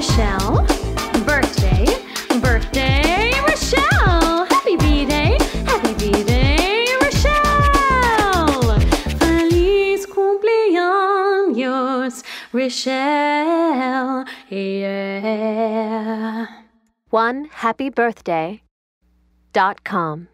Rochelle. Birthday, birthday, Rochelle. Happy B-Day, happy B-Day, Rochelle. Feliz cumpleaños, Rochelle. Yeah. One happy birthday dot com.